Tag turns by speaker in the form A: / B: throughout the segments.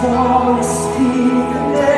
A: To
B: speak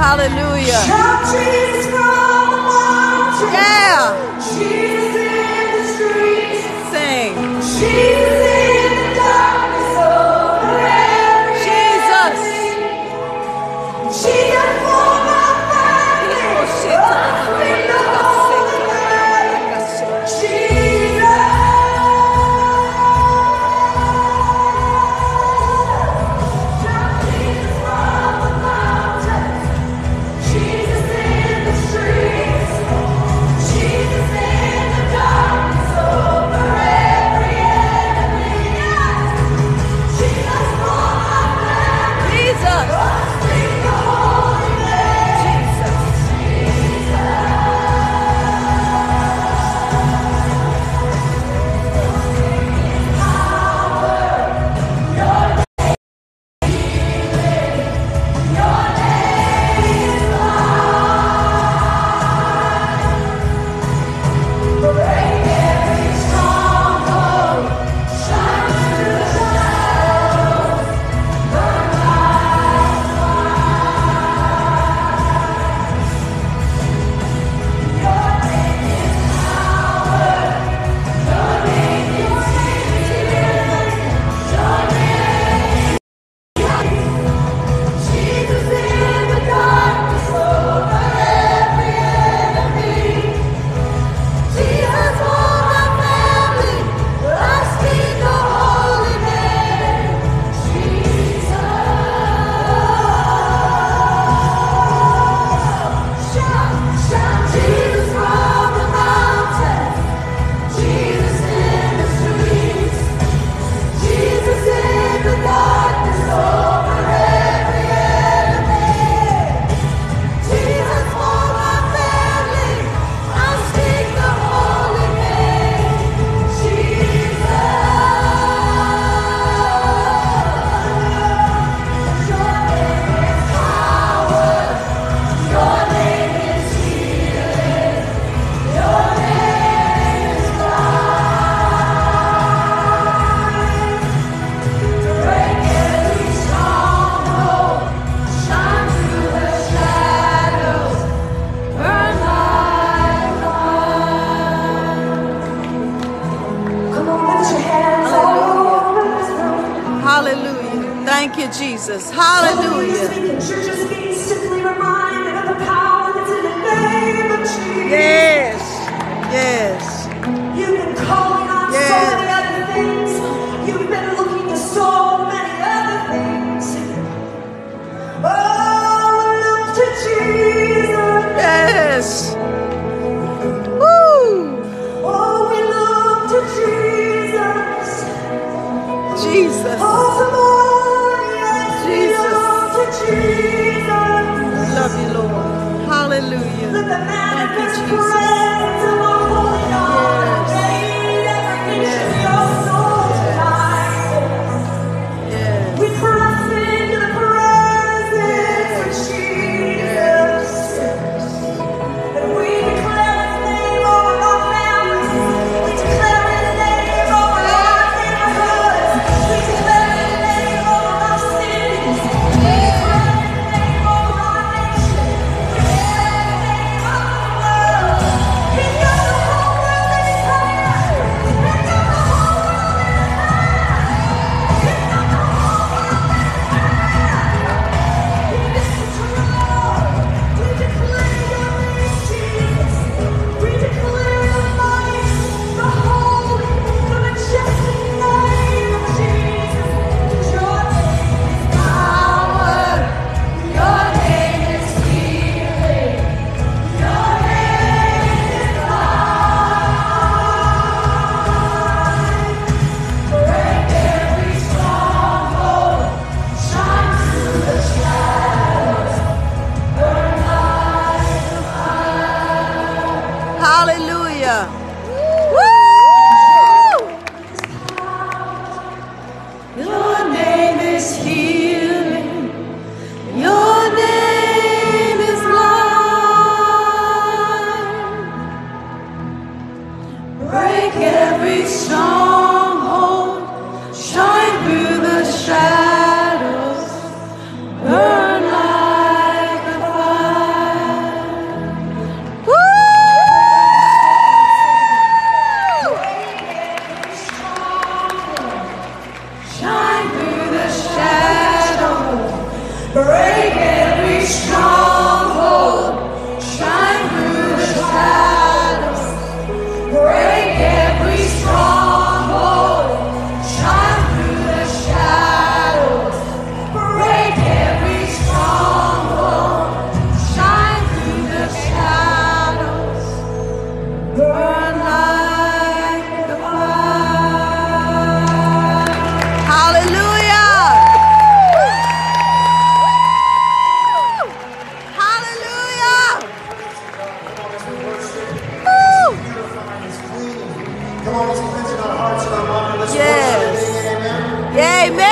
A: Hallelujah.
B: Yeah. Sing. Jesus.
C: see. Come on,
D: let's cleanse our hearts and our. Let's
B: yes.
D: worship. Amen. Yeah,
B: amen.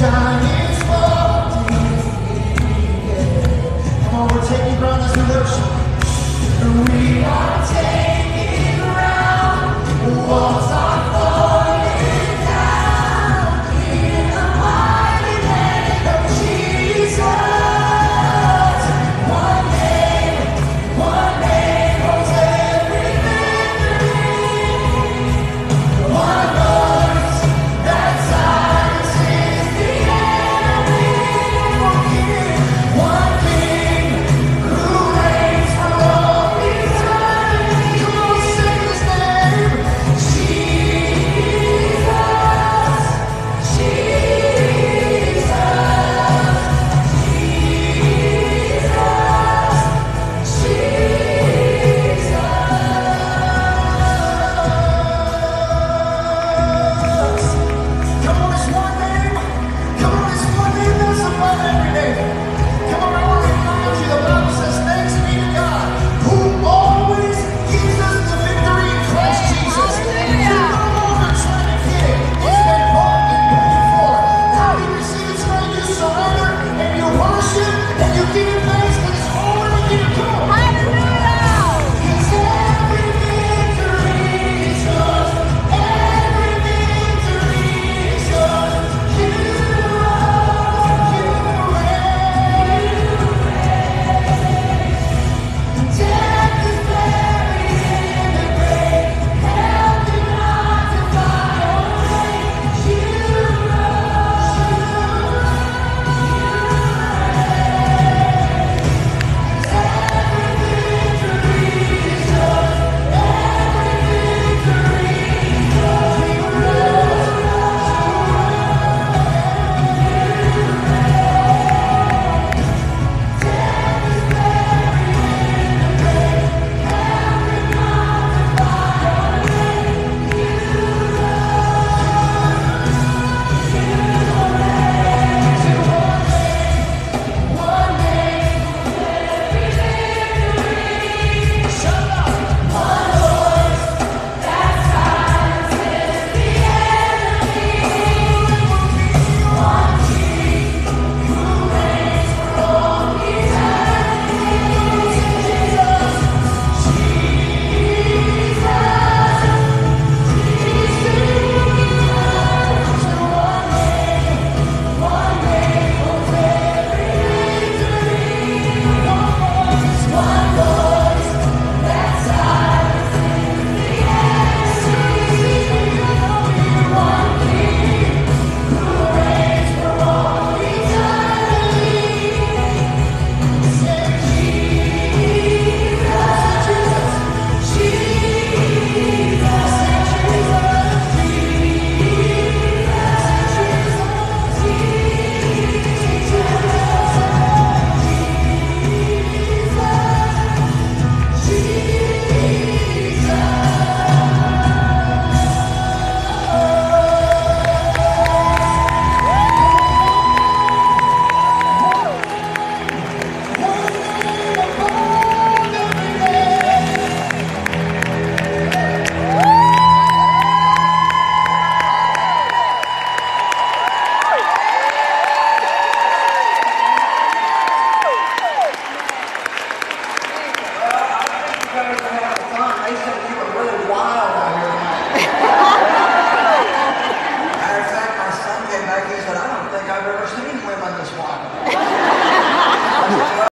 D: darling.